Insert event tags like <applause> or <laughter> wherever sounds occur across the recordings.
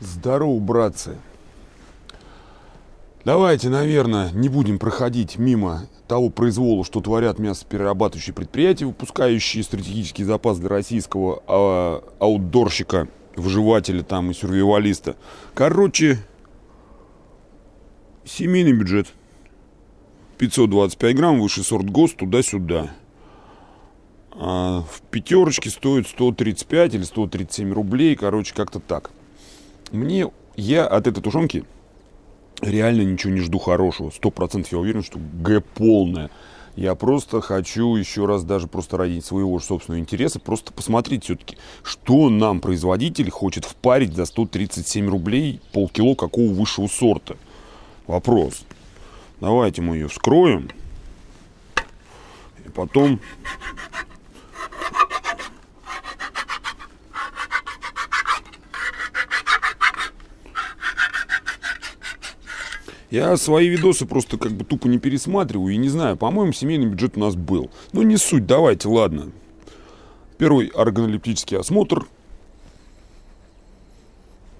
Здорово, братцы. Давайте, наверное, не будем проходить мимо того произвола, что творят мясоперерабатывающие предприятия, выпускающие стратегический запас для российского а, аутдорщика, выживателя там и сюрвивалиста. Короче, семейный бюджет. 525 грамм, высший сорт ГОСТ, туда-сюда. А в пятерочке стоит 135 или 137 рублей, короче, как-то так. Мне, я от этой тушенки реально ничего не жду хорошего. Сто процентов я уверен, что Г полная. Я просто хочу еще раз даже просто ради своего собственного интереса просто посмотреть все-таки, что нам производитель хочет впарить за 137 рублей полкило какого высшего сорта. Вопрос. Давайте мы ее вскроем. И потом Я свои видосы просто как бы тупо не пересматриваю и не знаю, по-моему, семейный бюджет у нас был. Ну, не суть, давайте, ладно. Первый органолептический осмотр.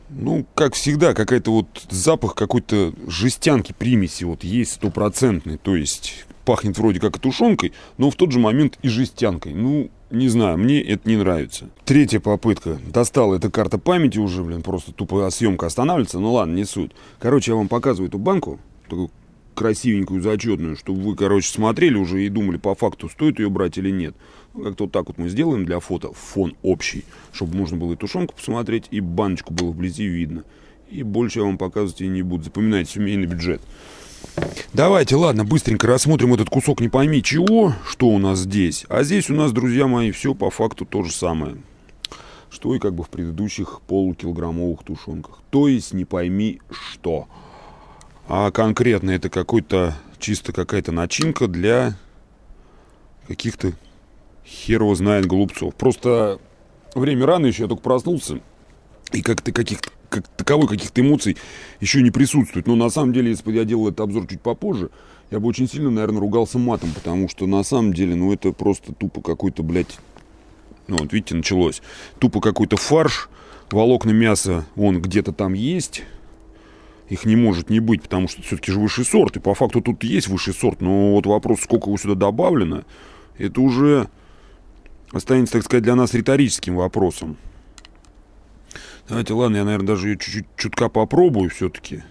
Ну, как всегда, какая-то вот запах какой-то жестянки примеси вот есть стопроцентный. То есть пахнет вроде как тушенкой, но в тот же момент и жестянкой. Ну, не знаю, мне это не нравится. Третья попытка. Достала эта карта памяти уже, блин, просто тупо съемка останавливается. Ну ладно, не суть. Короче, я вам показываю эту банку, такую красивенькую, зачетную, чтобы вы, короче, смотрели уже и думали по факту, стоит ее брать или нет. Ну, как-то вот так вот мы сделаем для фото фон общий, чтобы можно было и тушенку посмотреть, и баночку было вблизи видно. И больше я вам показывать и не буду. Запоминайте семейный бюджет. Давайте, ладно, быстренько рассмотрим этот кусок не пойми чего, что у нас здесь. А здесь у нас, друзья мои, все по факту то же самое. Что и как бы в предыдущих полукилограммовых тушенках. То есть не пойми что. А конкретно это какой-то, чисто какая-то начинка для каких-то хер его знает голубцов. Просто время рано еще, я только проснулся. И как-то каких-то как таковой каких-то эмоций еще не присутствует. Но на самом деле, если бы я делал этот обзор чуть попозже, я бы очень сильно, наверное, ругался матом, потому что на самом деле, ну это просто тупо какой-то, блядь, ну вот видите, началось. Тупо какой-то фарш, волокна мяса, он где-то там есть, их не может не быть, потому что все-таки же высший сорт, и по факту тут есть высший сорт, но вот вопрос, сколько его сюда добавлено, это уже останется, так сказать, для нас риторическим вопросом. Давайте, ладно, я, наверное, даже ее чуть-чуть чутка попробую все-таки,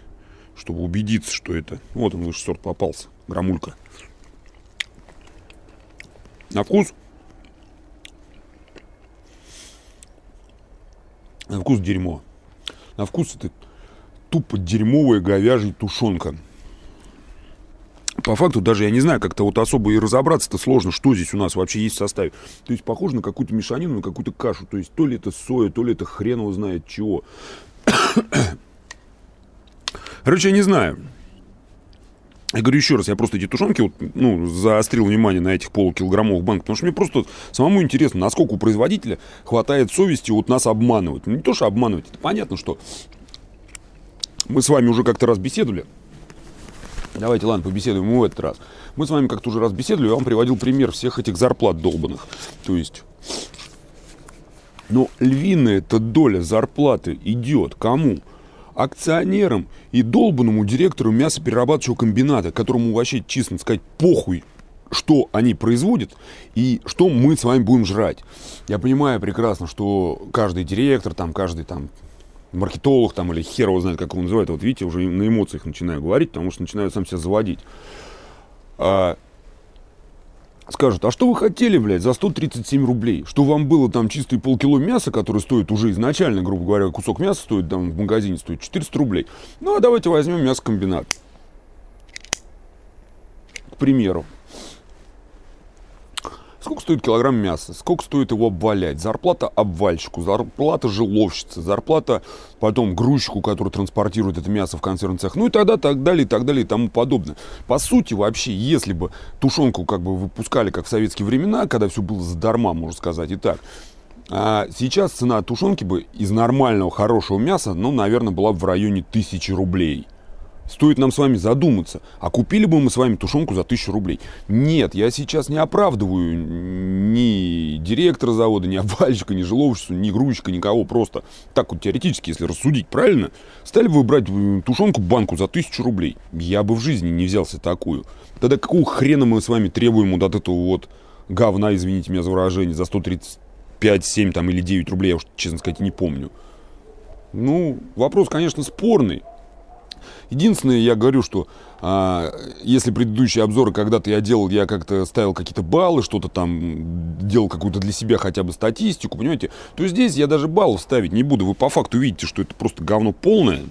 чтобы убедиться, что это... Вот он, высший сорт попался, грамулька. На вкус? На вкус дерьмо. На вкус это тупо дерьмовая говяжья тушенка по факту даже я не знаю, как-то вот особо и разобраться-то сложно, что здесь у нас вообще есть в составе. То есть похоже на какую-то мешанину, на какую-то кашу. То есть то ли это соя, то ли это хрен его знает чего. <coughs> Короче, я не знаю. Я говорю еще раз, я просто эти тушенки вот, ну, заострил внимание на этих полукилограммовых банках, потому что мне просто самому интересно, насколько у производителя хватает совести вот нас обманывать. Ну, не то, что обманывать, это понятно, что мы с вами уже как-то раз беседовали Давайте, ладно, побеседуем в этот раз. Мы с вами как-то уже раз беседовали, я вам приводил пример всех этих зарплат долбанных. То есть, но львиная эта доля зарплаты идет кому? Акционерам и долбанному директору мясоперерабатывающего комбината, которому вообще, честно сказать, похуй, что они производят и что мы с вами будем жрать. Я понимаю прекрасно, что каждый директор, там, каждый там маркетолог там или хер его знает, как его называют. Вот видите, уже на эмоциях начинаю говорить, потому что начинаю сам себя заводить. А, скажут, а что вы хотели, блядь, за 137 рублей? Что вам было там чистые полкило мяса, которое стоит уже изначально, грубо говоря, кусок мяса стоит там в магазине стоит 400 рублей. Ну, а давайте возьмем мясокомбинат. К примеру. Стоит килограмм мяса? Сколько стоит его обвалять? Зарплата обвальщику, зарплата жиловщицы, зарплата потом грузчику, который транспортирует это мясо в консервный цех. Ну и тогда так далее, и так далее, и тому подобное. По сути, вообще, если бы тушенку как бы выпускали, как в советские времена, когда все было задарма, можно сказать и так, а сейчас цена тушенки бы из нормального, хорошего мяса, ну, наверное, была бы в районе тысячи рублей. Стоит нам с вами задуматься, а купили бы мы с вами тушенку за тысячу рублей? Нет, я сейчас не оправдываю ни директора завода, ни обвальщика, ни жиловщицу, ни грузчика, никого. Просто так вот теоретически, если рассудить правильно, стали бы вы брать э, тушенку банку за тысячу рублей? Я бы в жизни не взялся такую. Тогда какого хрена мы с вами требуем вот от этого вот говна, извините меня за выражение, за 135, 7 там, или 9 рублей, я уж, честно сказать, не помню. Ну, вопрос, конечно, спорный. Единственное, я говорю, что а, если предыдущие обзоры когда-то я делал, я как-то ставил какие-то баллы, что-то там делал какую-то для себя хотя бы статистику, понимаете, то здесь я даже баллов ставить не буду. Вы по факту видите, что это просто говно полное.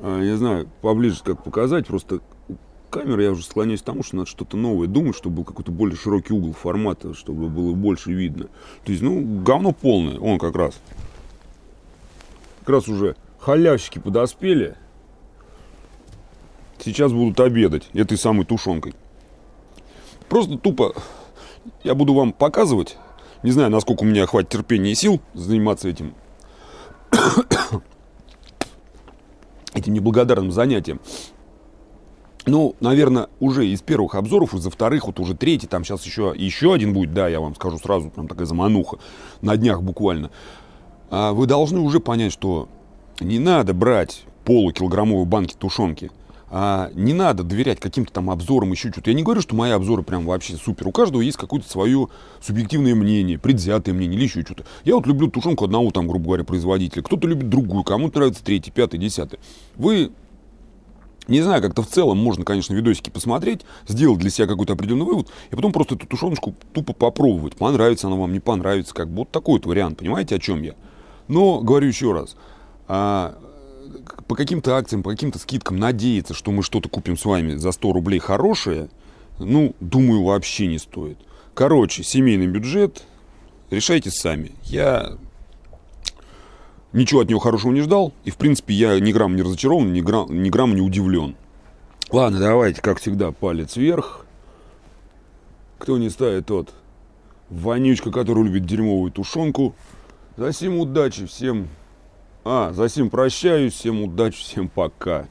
А, я знаю, поближе как показать, просто камеры я уже склоняюсь к тому, что надо что-то новое думать, чтобы был какой-то более широкий угол формата, чтобы было больше видно. То есть, ну, говно полное, он как раз. Как раз уже халявщики подоспели. Сейчас будут обедать этой самой тушенкой. Просто тупо я буду вам показывать. Не знаю, насколько у меня хватит терпения и сил заниматься этим <coughs> этим неблагодарным занятием. Ну, наверное, уже из первых обзоров, из-за вторых, вот уже третий, там сейчас еще, еще один будет, да, я вам скажу сразу, там такая замануха, на днях буквально. А вы должны уже понять, что не надо брать полукилограммовые банки тушенки. А не надо доверять каким-то там обзорам, еще что-то. Я не говорю, что мои обзоры прям вообще супер. У каждого есть какое-то свое субъективное мнение, предвзятое мнение или еще что-то. Я вот люблю тушенку одного там, грубо говоря, производителя. Кто-то любит другую, кому-то нравится третий, пятый, десятый. Вы не знаю, как-то в целом можно, конечно, видосики посмотреть, сделать для себя какой-то определенный вывод, и потом просто эту тушеночку тупо попробовать. Понравится она вам, не понравится, как бы вот такой вот вариант, понимаете, о чем я? Но, говорю еще раз, а, по каким-то акциям, по каким-то скидкам надеяться, что мы что-то купим с вами за 100 рублей хорошее, ну, думаю, вообще не стоит. Короче, семейный бюджет, решайте сами. Я ничего от него хорошего не ждал, и, в принципе, я ни грамм не разочарован, ни грамм, ни грамм не удивлен. Ладно, давайте, как всегда, палец вверх. Кто не ставит, тот вонючка, который любит дерьмовую тушенку. За всем удачи, всем а, за всем прощаюсь, всем удачи, всем пока.